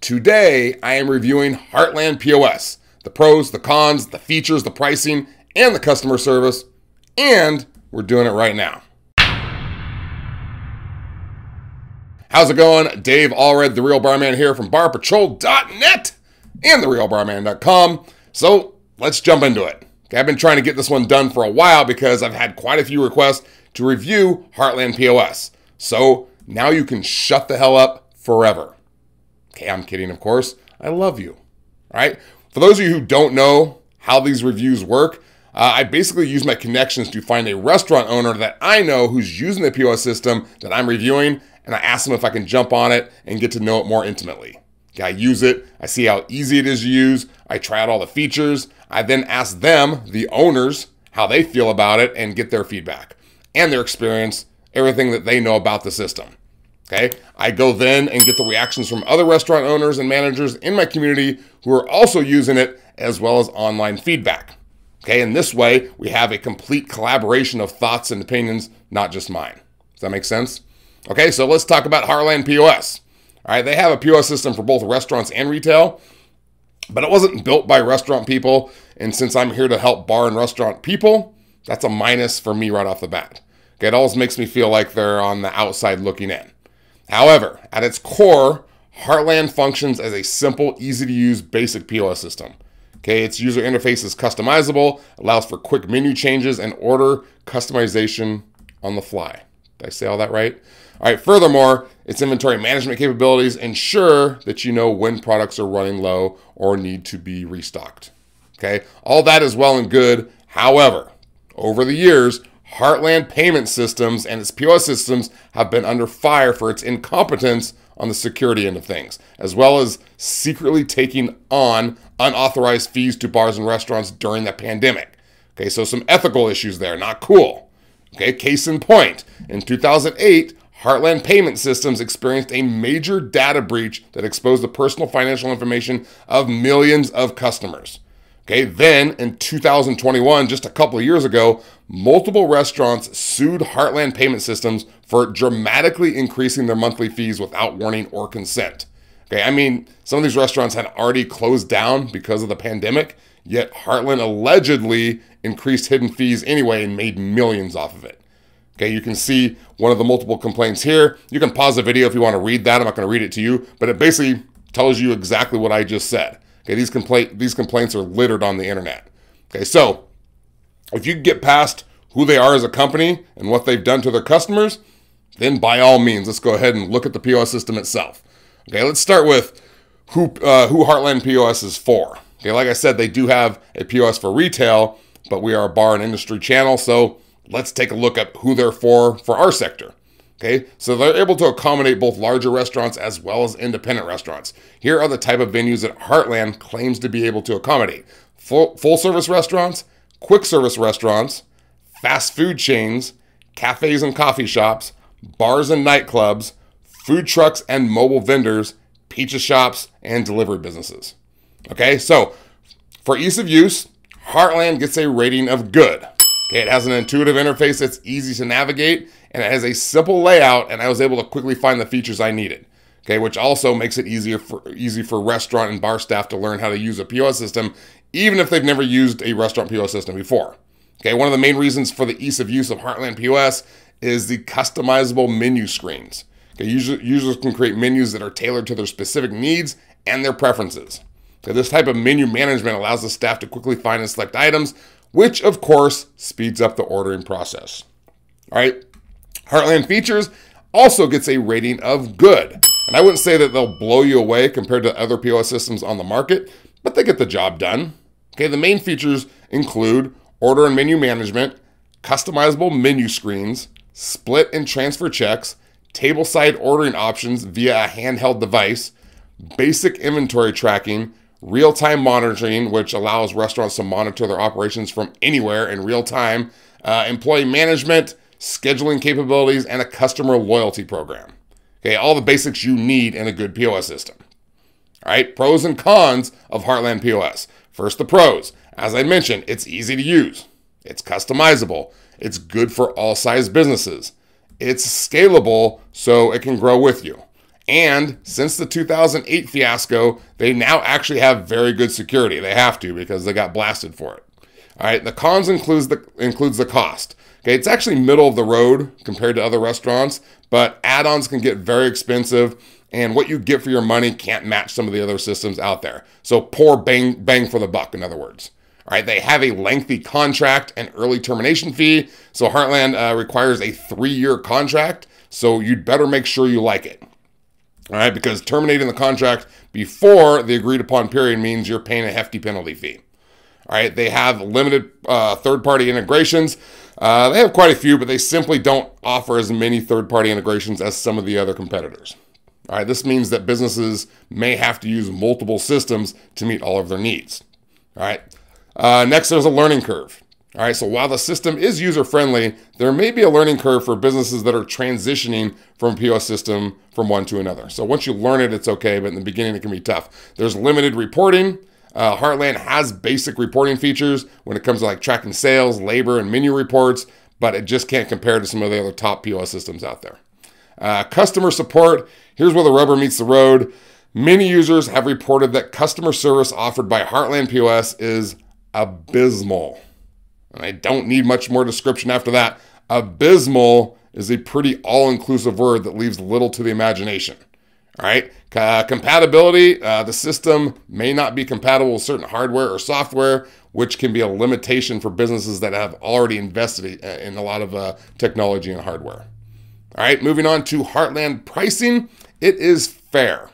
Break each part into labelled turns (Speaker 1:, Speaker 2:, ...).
Speaker 1: Today, I am reviewing Heartland POS the pros, the cons, the features, the pricing, and the customer service. And we're doing it right now. How's it going? Dave Allred, the Real Barman here from barpatrol.net and therealbarman.com. So let's jump into it. I've been trying to get this one done for a while because I've had quite a few requests to review Heartland POS. So now you can shut the hell up forever. Okay, I'm kidding, of course. I love you. All right. For those of you who don't know how these reviews work, uh, I basically use my connections to find a restaurant owner that I know who's using the POS system that I'm reviewing, and I ask them if I can jump on it and get to know it more intimately. Okay, I use it, I see how easy it is to use, I try out all the features, I then ask them, the owners, how they feel about it and get their feedback and their experience, everything that they know about the system. Okay. I go then and get the reactions from other restaurant owners and managers in my community who are also using it, as well as online feedback. Okay. And this way, we have a complete collaboration of thoughts and opinions, not just mine. Does that make sense? Okay. So let's talk about Heartland POS. All right. They have a POS system for both restaurants and retail, but it wasn't built by restaurant people. And since I'm here to help bar and restaurant people, that's a minus for me right off the bat. Okay. It always makes me feel like they're on the outside looking in. However, at its core, Heartland functions as a simple, easy to use basic POS system. Okay, its user interface is customizable, allows for quick menu changes and order customization on the fly. Did I say all that right? All right, furthermore, its inventory management capabilities ensure that you know when products are running low or need to be restocked. Okay, all that is well and good. However, over the years, Heartland Payment Systems and its POS systems have been under fire for its incompetence on the security end of things, as well as secretly taking on unauthorized fees to bars and restaurants during the pandemic. Okay, so some ethical issues there, not cool. Okay, case in point, in 2008, Heartland Payment Systems experienced a major data breach that exposed the personal financial information of millions of customers. Okay, then in 2021, just a couple of years ago, multiple restaurants sued Heartland Payment Systems for dramatically increasing their monthly fees without warning or consent. Okay, I mean, some of these restaurants had already closed down because of the pandemic, yet Heartland allegedly increased hidden fees anyway and made millions off of it. Okay, you can see one of the multiple complaints here. You can pause the video if you want to read that. I'm not going to read it to you, but it basically tells you exactly what I just said. Okay, these complaint these complaints are littered on the internet. Okay, so if you get past who they are as a company and what they've done to their customers, then by all means, let's go ahead and look at the POS system itself. Okay, let's start with who uh, who Heartland POS is for. Okay, like I said, they do have a POS for retail, but we are a bar and industry channel, so let's take a look at who they're for for our sector. Okay, so they're able to accommodate both larger restaurants as well as independent restaurants. Here are the type of venues that Heartland claims to be able to accommodate full, full service restaurants, quick service restaurants, fast food chains, cafes and coffee shops, bars and nightclubs, food trucks and mobile vendors, pizza shops, and delivery businesses. Okay, so for ease of use, Heartland gets a rating of good. Okay, it has an intuitive interface that's easy to navigate and it has a simple layout and I was able to quickly find the features I needed. Okay, which also makes it easier for easy for restaurant and bar staff to learn how to use a POS system even if they've never used a restaurant POS system before. Okay, one of the main reasons for the ease of use of Heartland POS is the customizable menu screens. Okay, users, users can create menus that are tailored to their specific needs and their preferences. Okay, this type of menu management allows the staff to quickly find and select items, which of course speeds up the ordering process. All right, Heartland Features also gets a rating of good. And I wouldn't say that they'll blow you away compared to other POS systems on the market, but they get the job done. Okay, the main features include order and menu management, customizable menu screens, split and transfer checks, table side ordering options via a handheld device, basic inventory tracking, real time monitoring, which allows restaurants to monitor their operations from anywhere in real time, uh, employee management, scheduling capabilities, and a customer loyalty program. Okay, all the basics you need in a good POS system. All right, pros and cons of Heartland POS. First, the pros. As I mentioned, it's easy to use, it's customizable, it's good for all size businesses, it's scalable so it can grow with you, And since the 2008 fiasco, they now actually have very good security. They have to because they got blasted for it. All right, the cons includes the includes the cost. Okay, it's actually middle of the road compared to other restaurants, but add-ons can get very expensive, and what you get for your money can't match some of the other systems out there. So poor bang bang for the buck, in other words. All right, they have a lengthy contract and early termination fee. So Heartland uh, requires a three-year contract. So you'd better make sure you like it. All right, because terminating the contract before the agreed upon period means you're paying a hefty penalty fee. All right, they have limited uh, third party integrations. Uh, they have quite a few, but they simply don't offer as many third party integrations as some of the other competitors. All right, this means that businesses may have to use multiple systems to meet all of their needs. All right, uh, next, there's a learning curve. All right, so while the system is user friendly, there may be a learning curve for businesses that are transitioning from POS system from one to another. So once you learn it, it's okay, but in the beginning, it can be tough. There's limited reporting. Uh, Heartland has basic reporting features when it comes to like tracking sales, labor, and menu reports, but it just can't compare to some of the other top POS systems out there. Uh, customer support here's where the rubber meets the road. Many users have reported that customer service offered by Heartland POS is abysmal. And I don't need much more description after that. Abysmal is a pretty all inclusive word that leaves little to the imagination. All right. Uh, compatibility uh, the system may not be compatible with certain hardware or software, which can be a limitation for businesses that have already invested uh, in a lot of uh, technology and hardware. All right. Moving on to Heartland pricing, it is fair.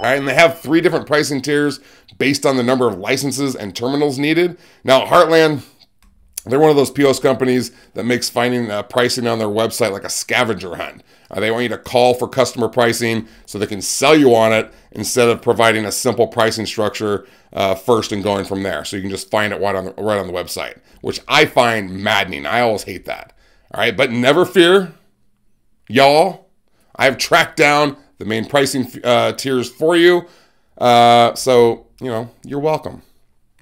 Speaker 1: All right. And they have three different pricing tiers based on the number of licenses and terminals needed. Now, Heartland, they're one of those POS companies that makes finding uh, pricing on their website like a scavenger hunt. Uh, they want you to call for customer pricing so they can sell you on it instead of providing a simple pricing structure uh, first and going from there. So you can just find it right on the, right on the website, which I find maddening. I always hate that. All right, but never fear, y'all. I have tracked down the main pricing uh, tiers for you. Uh, so you know, you're welcome.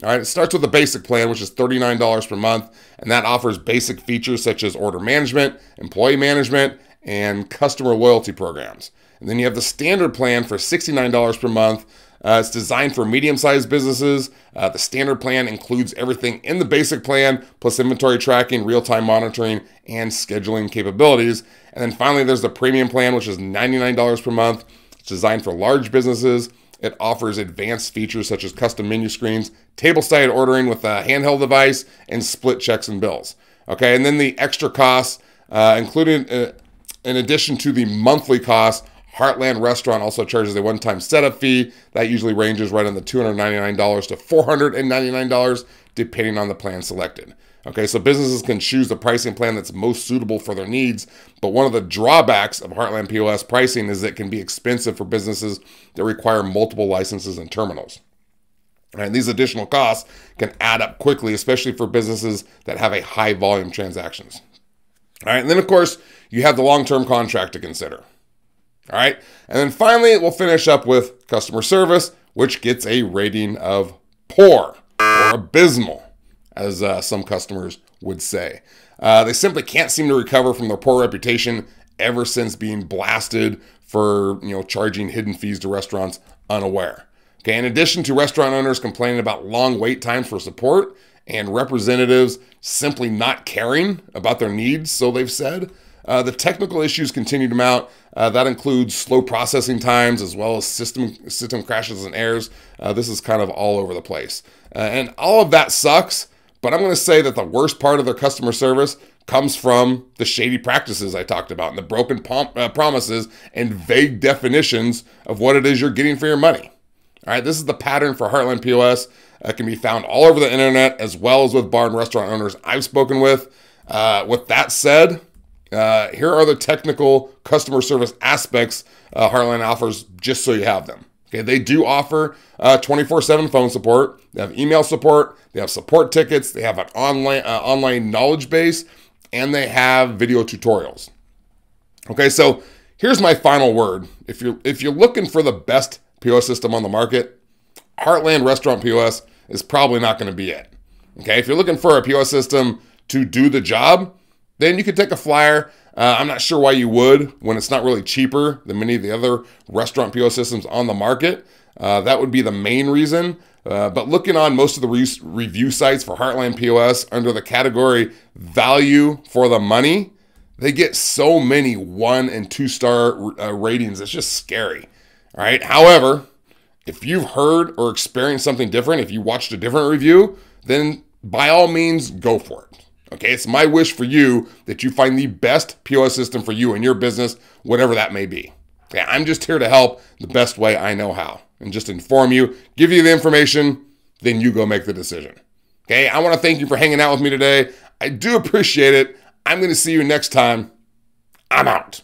Speaker 1: All right, it starts with the basic plan, which is $39 per month, and that offers basic features such as order management, employee management, and customer loyalty programs. And then you have the standard plan for $69 per month. Uh, it's designed for medium sized businesses. Uh, the standard plan includes everything in the basic plan, plus inventory tracking, real time monitoring, and scheduling capabilities. And then finally, there's the premium plan, which is $99 per month. It's designed for large businesses it offers advanced features such as custom menu screens, table side ordering with a handheld device, and split checks and bills. Okay, and then the extra costs, uh, including uh, in addition to the monthly cost, Heartland Restaurant also charges a one time setup fee that usually ranges right on the $299 to $499, depending on the plan selected. Okay, so businesses can choose the pricing plan that's most suitable for their needs. But one of the drawbacks of Heartland POS pricing is that it can be expensive for businesses that require multiple licenses and terminals. And these additional costs can add up quickly, especially for businesses that have a high volume transactions. All right, and then of course, you have the long term contract to consider. All right, and then finally, we'll finish up with customer service, which gets a rating of poor or abysmal as uh, some customers would say. Uh, they simply can't seem to recover from their poor reputation ever since being blasted for you know charging hidden fees to restaurants unaware. Okay, in addition to restaurant owners complaining about long wait times for support and representatives simply not caring about their needs, so they've said, uh, the technical issues continue to mount. Uh, that includes slow processing times as well as system system crashes and errors. Uh, this is kind of all over the place, uh, and all of that sucks. But I'm going to say that the worst part of their customer service comes from the shady practices I talked about and the broken pom- uh, promises and vague definitions of what it is you're getting for your money. All right, this is the pattern for Heartland POS. It can be found all over the internet as well as with bar and restaurant owners I've spoken with. Uh, with that said, uh, here are the technical customer service aspects uh, Heartland offers just so you have them. Okay, they do offer uh, 24 7 phone support, they have email support, they have support tickets, they have an online, uh, online knowledge base, and they have video tutorials. Okay, so here's my final word. If you're, if you're looking for the best POS system on the market, Heartland Restaurant POS is probably not going to be it. Okay, if you're looking for a POS system to do the job, then you could take a flyer Uh, I'm not sure why you would when it's not really cheaper than many of the other restaurant POS systems on the market. Uh, that would be the main reason. Uh, but looking on most of the re- review sites for Heartland POS under the category value for the money, they get so many one and two star uh, ratings. It's just scary. All right. However, if you've heard or experienced something different, if you watched a different review, then by all means, go for it. Okay, it's my wish for you that you find the best POS system for you and your business, whatever that may be. Okay, I'm just here to help the best way I know how and just inform you, give you the information, then you go make the decision. Okay, I want to thank you for hanging out with me today. I do appreciate it. I'm going to see you next time. I'm out.